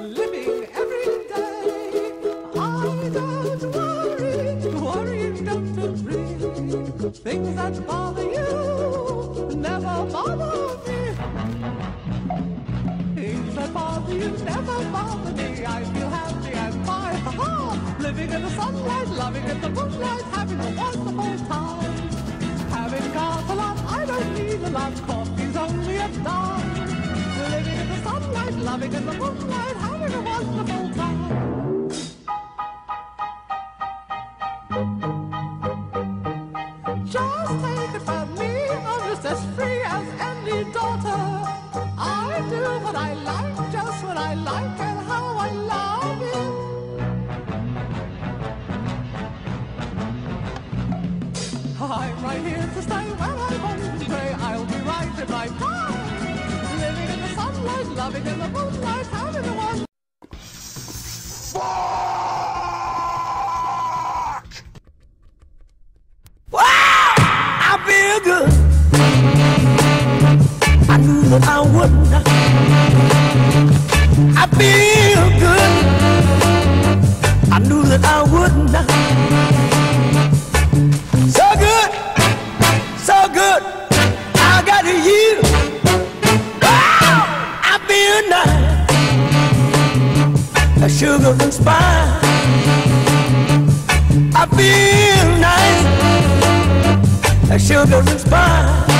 living every day. I don't worry, worrying don't agree. Things that bother you never bother me. Things that bother you never bother me. I feel happy and fine, Living in the sunlight, loving in the moonlight, having a wonderful time. Don't need a lot. Coffee's only a dime. Living in the sunlight, loving in the moonlight, having a wonderful time. Just take it from me, I'm just as free as any daughter. I do what I like, just what I like, and how I love it. I'm right here to stay when I'm home loving in the having one. I feel good. I knew that I would. I feel Nice. A sugar and spice. I feel nice. A sugar and spice.